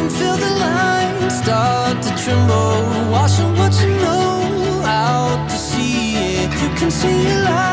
can feel the line start to tremble Washing what you know out to sea. You can see your light